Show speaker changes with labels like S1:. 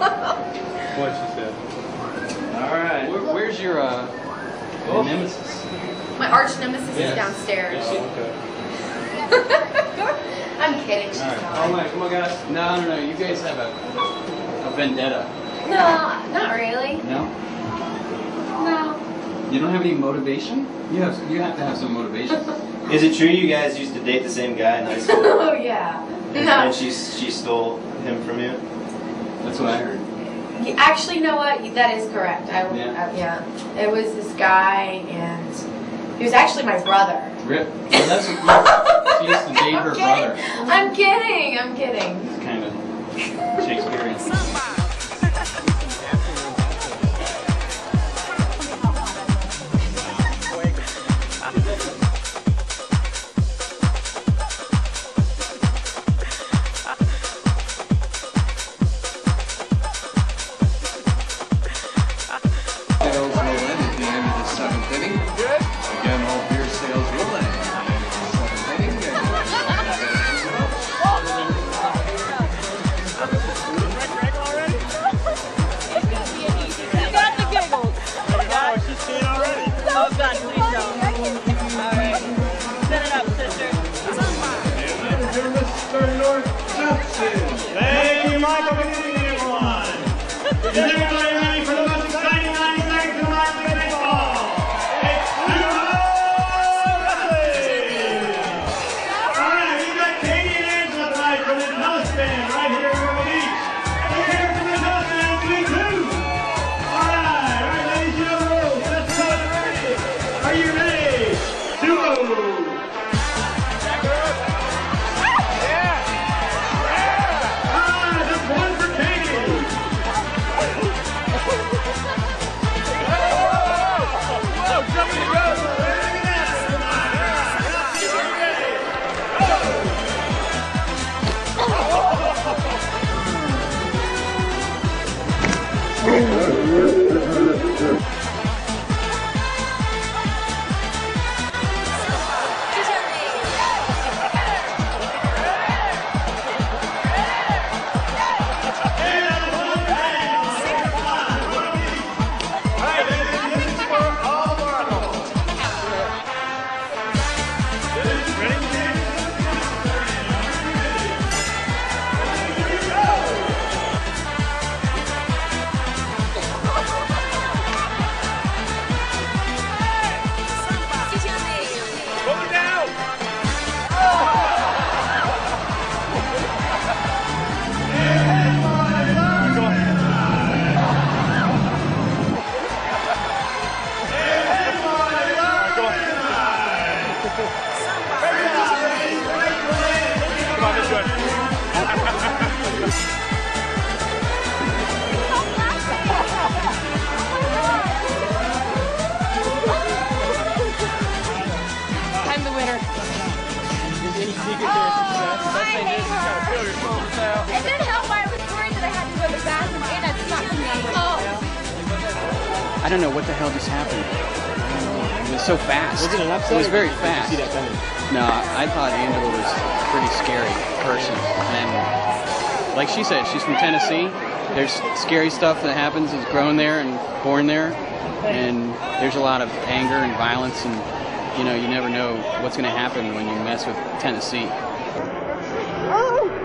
S1: What she said.
S2: All right.
S3: Where, where's your uh, your nemesis?
S4: My arch nemesis
S3: Yes.
S4: is downstairs.
S1: Oh, okay.
S4: I'm kidding. She's
S3: All right.
S4: not.
S2: All right, come on, guys.
S3: No, no, no. You guys have a a vendetta.
S4: No, not really.
S3: No.
S4: No.
S3: You don't have any motivation. You have you have to have some motivation.
S2: Is it true you guys used to date the same guy in high school?
S4: oh yeah.
S2: And
S4: No.
S2: she she stole him from you?
S3: That's what I heard.
S4: You- Actually, you know what? That is correct. I,
S3: Yeah.
S4: uh, yeah. It was this guy, and he was actually my brother.
S3: Rip. Well, that's what she used to date her
S4: I'm
S3: brother.
S4: I'm kidding. I'm kidding.
S3: It's kind of Shakespearean.
S5: I'm Oh, it
S6: didn't help why I was worried that I had to go to the bathroom and I sucked me. Oh.
S3: I don't know what the hell just happened. It was so fast.
S1: Was it an upset?
S3: It was
S1: or
S3: very
S1: did you
S3: fast.
S1: See that coming?
S3: No, I thought Angela was a pretty scary person. And like she said, she's from Tennessee. There's scary stuff that happens is grown there and born there. And there's a lot of anger and violence and you know, you never know what's going to happen when you mess with Tennessee. Oh.